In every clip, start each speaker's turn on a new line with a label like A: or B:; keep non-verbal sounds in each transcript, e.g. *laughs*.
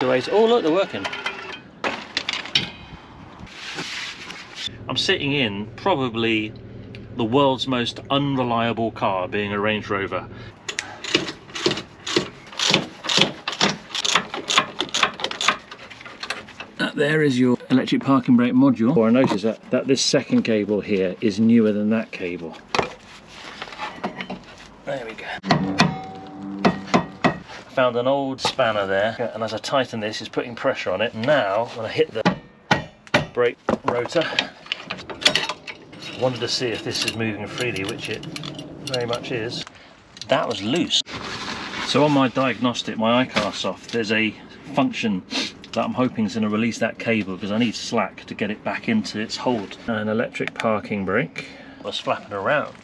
A: Oh look, they're working. I'm sitting in probably the world's most unreliable car, being a Range Rover. There is your electric parking brake module. Or I notice that, that this second cable here is newer than that cable. There we go. Found an old spanner there, and as I tighten this, it's putting pressure on it. Now, when I hit the brake rotor, I wanted to see if this is moving freely, which it very much is. That was loose. So on my diagnostic, my iCarSoft, there's a function that I'm hoping is going to release that cable because I need slack to get it back into its hold. An electric parking brake was flapping around.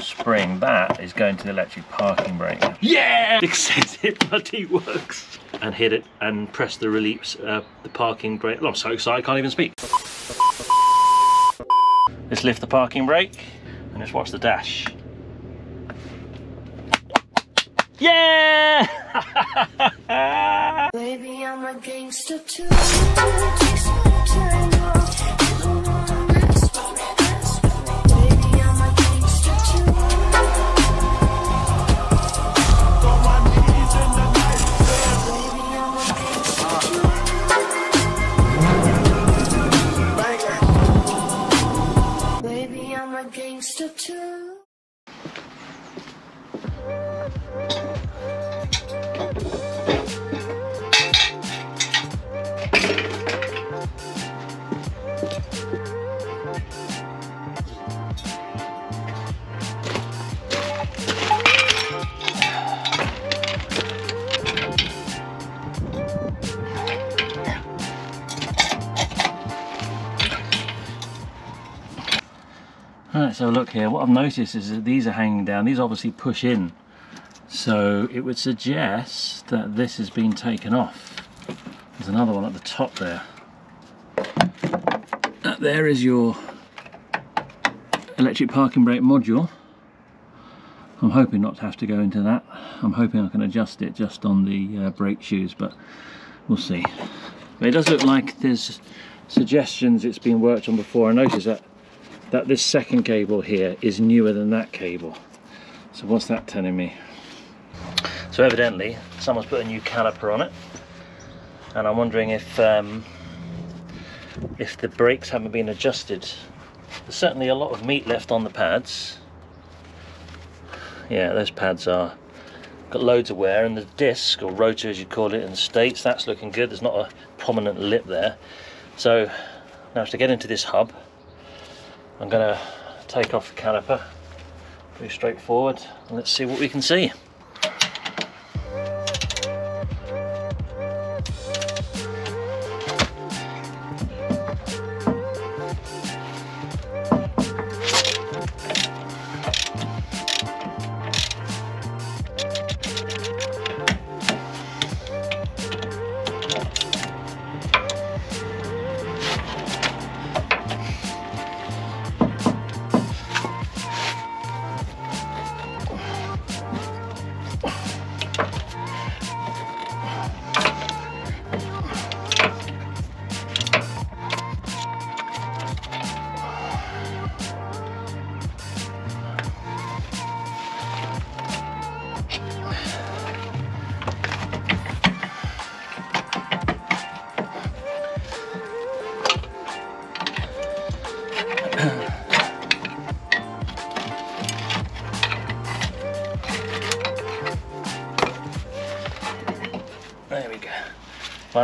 A: Spring, that is going to the electric parking brake. Yeah! It says it bloody works. And hit it and press the release, uh, the parking brake. Oh, I'm so excited I can't even speak. Let's lift the parking brake and let's watch the dash. Yeah! *laughs* Baby, I'm a gangster too. Right, so look here, what I've noticed is that these are hanging down, these obviously push in. So it would suggest that this has been taken off. There's another one at the top there. That there is your electric parking brake module. I'm hoping not to have to go into that. I'm hoping I can adjust it just on the uh, brake shoes, but we'll see. But it does look like there's suggestions it's been worked on before. I noticed that that this second cable here is newer than that cable. So what's that telling me? So evidently someone's put a new caliper on it and I'm wondering if um, if the brakes haven't been adjusted. There's certainly a lot of meat left on the pads. Yeah, those pads are got loads of wear and the disc or rotor as you call it in the States, that's looking good. There's not a prominent lip there. So now to get into this hub, I'm going to take off the caliper, pretty straightforward, and let's see what we can see.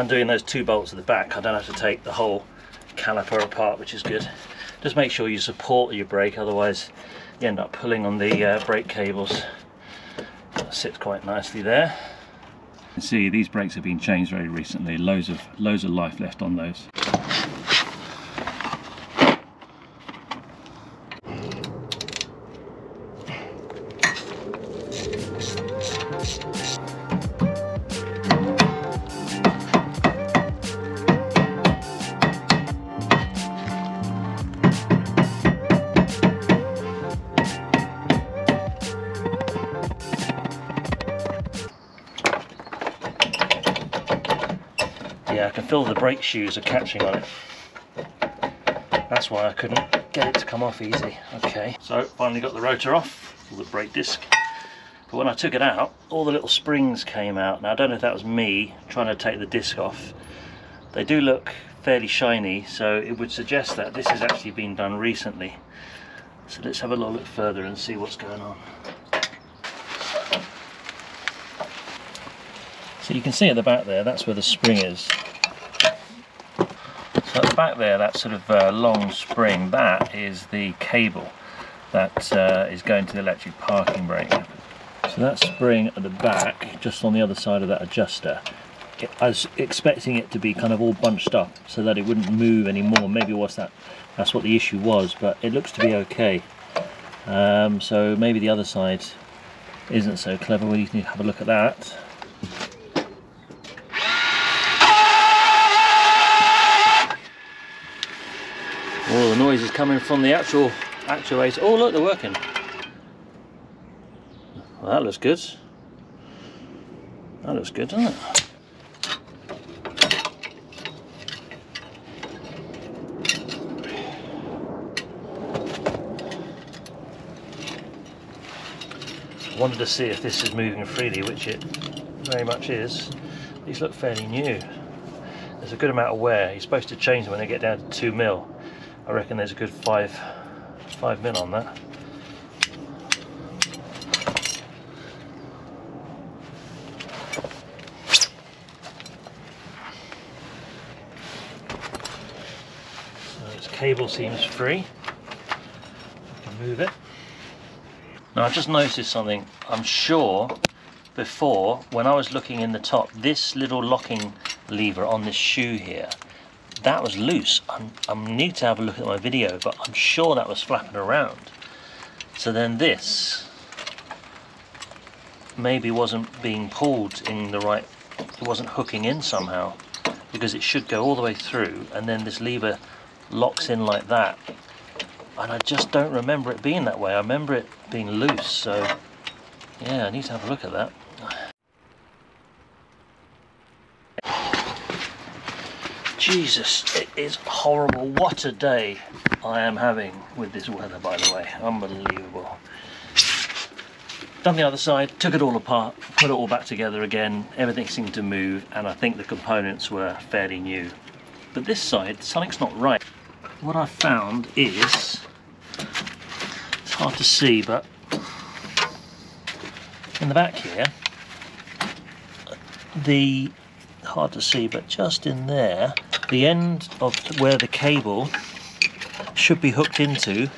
A: Undoing those two bolts at the back, I don't have to take the whole caliper apart, which is good. Just make sure you support your brake, otherwise you end up pulling on the uh, brake cables. That sits quite nicely there. You see, these brakes have been changed very recently. Loads of loads of life left on those. Brake shoes are catching on it. That's why I couldn't get it to come off easy. Okay, so finally got the rotor off, the brake disc. But when I took it out, all the little springs came out. Now I don't know if that was me trying to take the disc off. They do look fairly shiny, so it would suggest that this has actually been done recently. So let's have a little look further and see what's going on. So you can see at the back there, that's where the spring is. Back there, that sort of uh, long spring, that is the cable that uh, is going to the electric parking brake. So that spring at the back, just on the other side of that adjuster, I was expecting it to be kind of all bunched up so that it wouldn't move anymore. Maybe was that that's what the issue was, but it looks to be okay. Um, so maybe the other side isn't so clever. We need to have a look at that. Oh, the noise is coming from the actual actuator. Oh, look, they're working. Well, that looks good. That looks good, doesn't it? wanted to see if this is moving freely, which it very much is. These look fairly new. There's a good amount of wear. You're supposed to change them when they get down to 2 mil. I reckon there's a good 5, five mil on that. So its cable seems free. I can move it. Now I've just noticed something. I'm sure before, when I was looking in the top, this little locking lever on this shoe here, that was loose. I'm, I'm need to have a look at my video, but I'm sure that was flapping around. So then this maybe wasn't being pulled in the right, it wasn't hooking in somehow, because it should go all the way through, and then this lever locks in like that and I just don't remember it being that way. I remember it being loose, so yeah, I need to have a look at that. Jesus, it is horrible. What a day I am having with this weather, by the way. Unbelievable. Done the other side, took it all apart, put it all back together again. Everything seemed to move, and I think the components were fairly new. But this side, something's not right what I found is, it's hard to see, but in the back here, the, hard to see, but just in there, the end of where the cable should be hooked into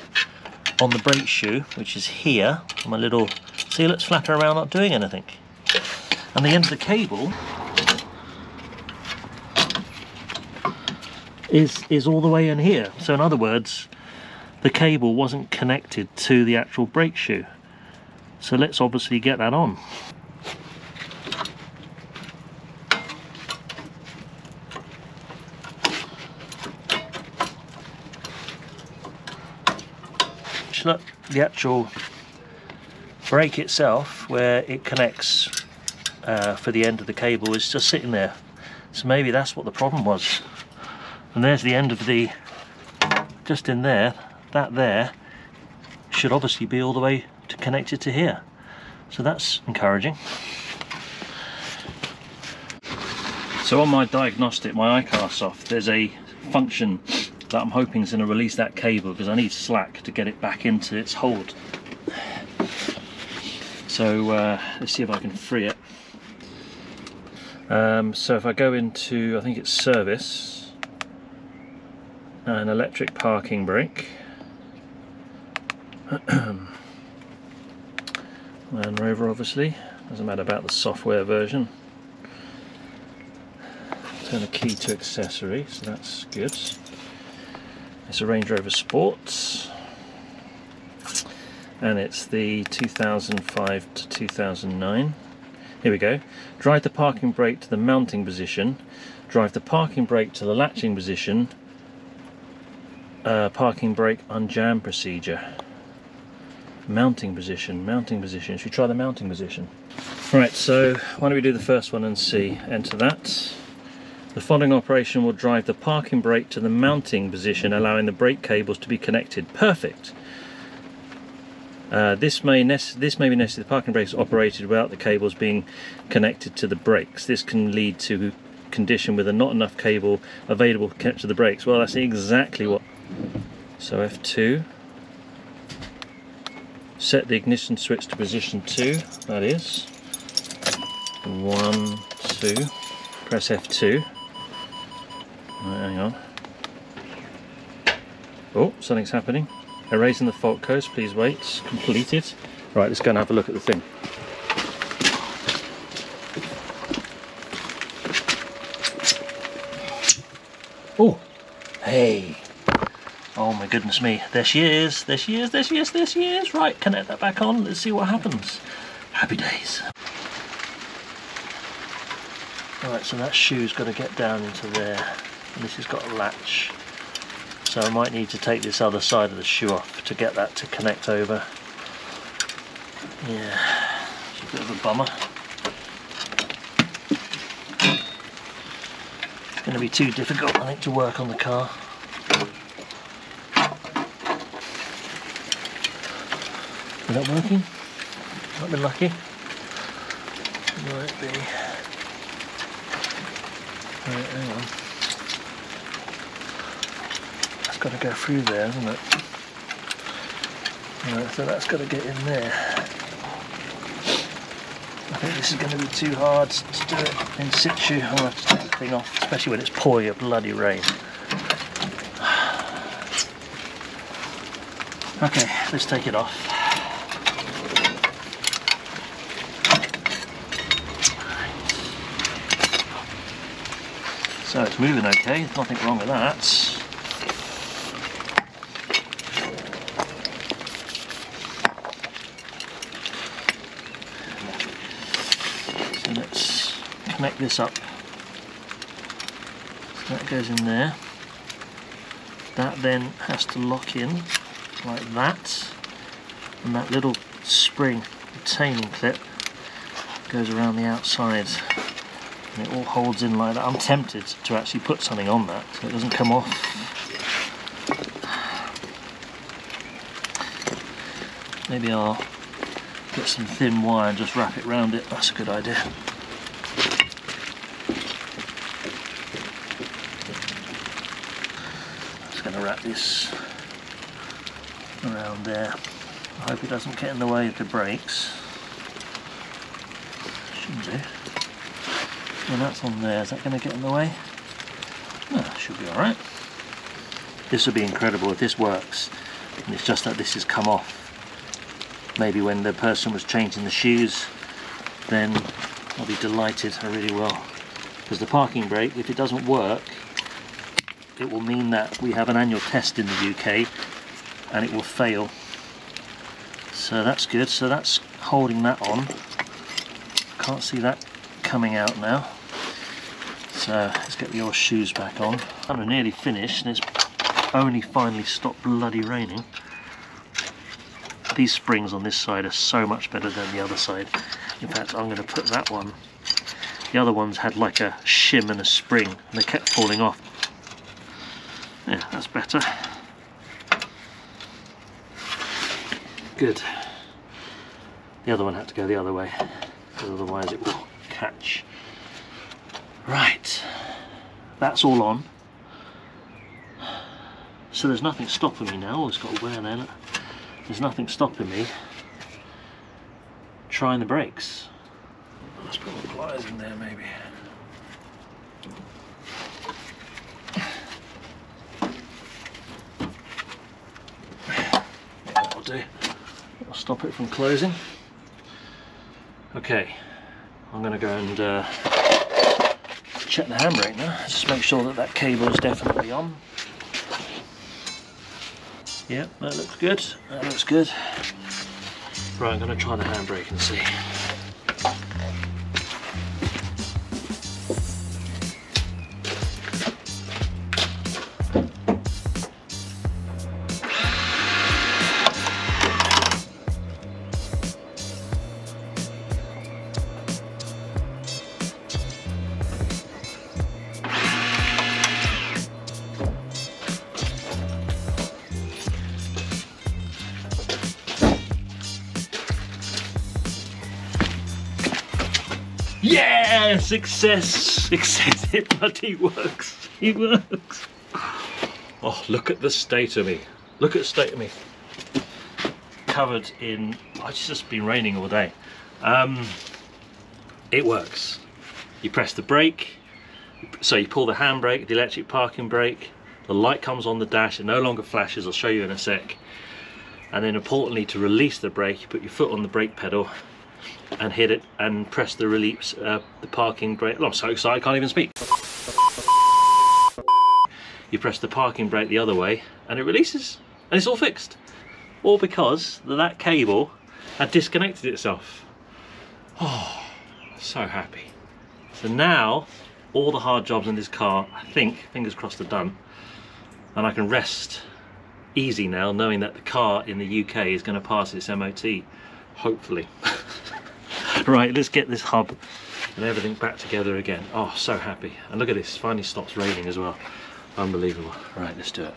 A: on the brake shoe, which is here, my little, see let's flapping around not doing anything. And the end of the cable is, is all the way in here. So in other words, the cable wasn't connected to the actual brake shoe. So let's obviously get that on. The actual brake itself, where it connects uh, for the end of the cable, is just sitting there. So maybe that's what the problem was. And there's the end of the just in there that there should obviously be all the way to connected to here. So that's encouraging. So on my diagnostic my iCarSoft there's a function that I'm hoping is going to release that cable because I need slack to get it back into its hold. So uh, let's see if I can free it. Um, so if I go into I think it's service an electric parking brake. *clears throat* Land Rover obviously. Doesn't matter about the software version. Turn the key to accessory so that's good it's a Range Rover Sports and it's the 2005 to 2009 here we go drive the parking brake to the mounting position drive the parking brake to the latching position uh, parking brake unjam procedure. Mounting position, mounting position. Should we try the mounting position? Right, so why don't we do the first one and see. Enter that. The following operation will drive the parking brake to the mounting position, allowing the brake cables to be connected. Perfect. Uh, this may this may be necessary. The parking brake is operated without the cables being connected to the brakes. This can lead to condition with a not enough cable available to connect to the brakes. Well, that's exactly what. So F2. Set the ignition switch to position 2. That is. 1, 2. Press F2. On. Oh, something's happening. Erasing the fault codes, please wait. Completed. Right, let's go and have a look at the thing. Oh, hey. Oh my goodness me. There she is, there she is, there she is, there she is. Right, connect that back on. Let's see what happens. Happy days. Right, so that shoe's got to get down into there. And this has got a latch. So I might need to take this other side of the shoe off to get that to connect over. Yeah, it's a bit of a bummer. It's going to be too difficult, I think, to work on the car. Is that working? Might be lucky. Might be. Right, hang on. That's got to go through there, hasn't it? Right, so that's got to get in there. I think this is going to be too hard to do it in situ. I'll have to take the thing off, especially when it's pouring a bloody rain. Okay, let's take it off. So it's moving okay, There's nothing wrong with that. So let's connect this up. So that goes in there. That then has to lock in like that. And that little spring retaining clip goes around the outside and it all holds in like that. I'm tempted to actually put something on that so it doesn't come off. Maybe I'll get some thin wire and just wrap it around it. That's a good idea. Going to wrap this around there. I hope it doesn't get in the way of the brakes. Shouldn't do. And that's on there. Is that going to get in the way? No, should be alright. This would be incredible if this works. And it's just that this has come off. Maybe when the person was changing the shoes, then I'll be delighted. I really will. Because the parking brake, if it doesn't work, it will mean that we have an annual test in the UK and it will fail. So that's good. So that's holding that on. Can't see that coming out now. So let's get your shoes back on. I'm nearly finished and it's only finally stopped bloody raining. These springs on this side are so much better than the other side. In fact, I'm going to put that one. The other ones had like a shim and a spring and they kept falling off. Yeah, that's better. Good. The other one had to go the other way, because otherwise it will catch. Right, that's all on. So there's nothing stopping me now. Oh, it's got a wear there. There's nothing stopping me trying the brakes. Let's put the pliers in there maybe. Do. I'll stop it from closing. Okay, I'm going to go and uh, check the handbrake now. Just make sure that that cable is definitely on. Yep, that looks good. That looks good. Right, I'm going to try the handbrake and see. Success, *laughs* success, it bloody works, it works. Oh, look at the state of me. Look at the state of me. Covered in, oh, it's just been raining all day. Um, it works. You press the brake, so you pull the handbrake, the electric parking brake, the light comes on the dash, it no longer flashes, I'll show you in a sec. And then importantly to release the brake, you put your foot on the brake pedal and hit it and press the release, uh, the parking brake. Oh, I'm so excited, I can't even speak. You press the parking brake the other way and it releases and it's all fixed. All because that cable had disconnected itself. Oh, so happy. So now all the hard jobs in this car, I think, fingers crossed, are done. And I can rest easy now knowing that the car in the UK is going to pass its MOT, hopefully. *laughs* *laughs* right, let's get this hub and everything back together again. Oh, so happy. And look at this, finally stops raining as well. Unbelievable. Right, let's do it.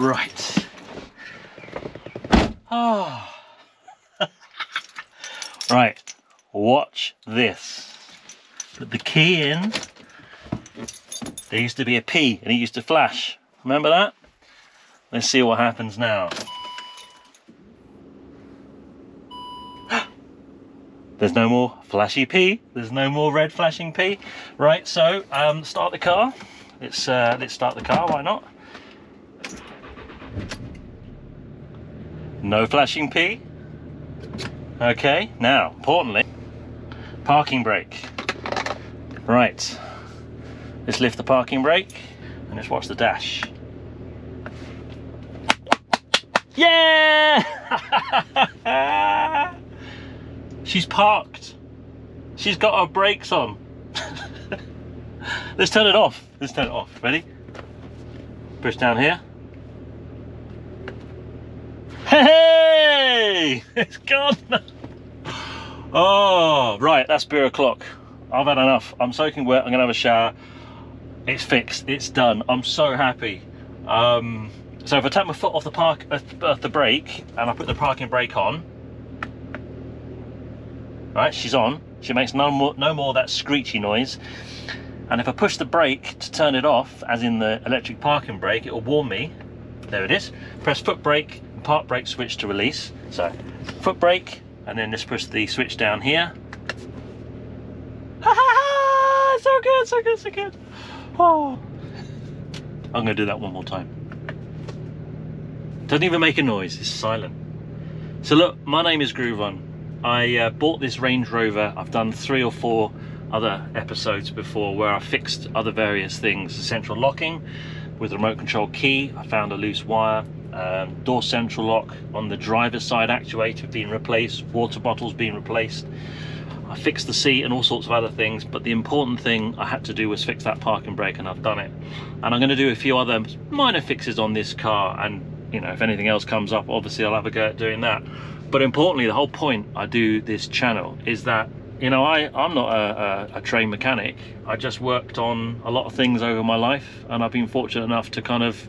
A: Right. Oh. right. Watch this. The key in. There used to be a P and it used to flash. Remember that? Let's see what happens now. *gasps* There's no more flashy P. There's no more red flashing P. Right, so um, start the car. Let's uh, let's start the car. Why not? No flashing P. Okay, now, importantly, parking brake. Right, let's lift the parking brake and let's watch the dash. Yeah! *laughs* She's parked. She's got her brakes on. *laughs* let's turn it off. Let's turn it off. Ready? Push down here. Hey! *laughs* It's gone! oh, right, that's beer o'clock. I've had enough. I'm soaking wet, I'm gonna have a shower. It's fixed, it's done. I'm so happy. Um, so if I take my foot off the park, uh, the brake, and I put the parking brake on, right, she's on. She makes no more, no more that screechy noise. And if I push the brake to turn it off, as in the electric parking brake, it will warn me. There it is. Press foot brake, park brake switch to release. So foot brake and then just push the switch down here. Ha ha ha! So good, so good, so good. Oh. I'm gonna do that one more time. Doesn't even make a noise, it's silent. So look, my name is GrooveOn. I uh, bought this Range Rover. I've done three or four other episodes before where I fixed other various things. The central locking with remote control key. I found a loose wire um, door central lock on the driver's side actuator being replaced, water bottles being replaced. I fixed the seat and all sorts of other things, but the important thing I had to do was fix that parking brake and I've done it. And I'm going to do a few other minor fixes on this car and you know if anything else comes up obviously I'll have a go at doing that. But importantly the whole point I do this channel is that you know I, I'm not a, a, a trained mechanic. I just worked on a lot of things over my life and I've been fortunate enough to kind of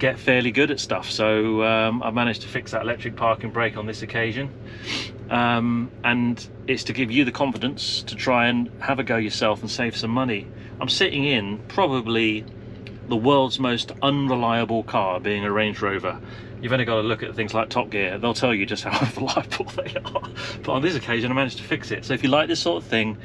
A: get fairly good at stuff. So um, I've managed to fix that electric parking brake on this occasion. Um, and it's to give you the confidence to try and have a go yourself and save some money. I'm sitting in probably the world's most unreliable car being a Range Rover. You've only got to look at things like Top Gear. They'll tell you just how *laughs* unreliable they are. But on this occasion I managed to fix it. So if you like this sort of thing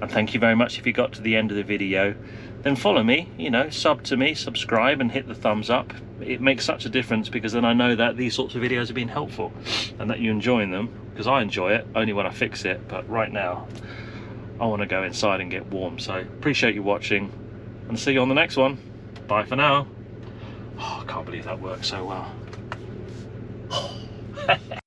A: and thank you very much if you got to the end of the video then follow me you know sub to me subscribe and hit the thumbs up. It makes such a difference because then I know that these sorts of videos have been helpful and that you're enjoying them because I enjoy it only when I fix it but right now I want to go inside and get warm. So appreciate you watching and see you on the next one. Bye for now. Oh, I can't believe that worked so well *laughs*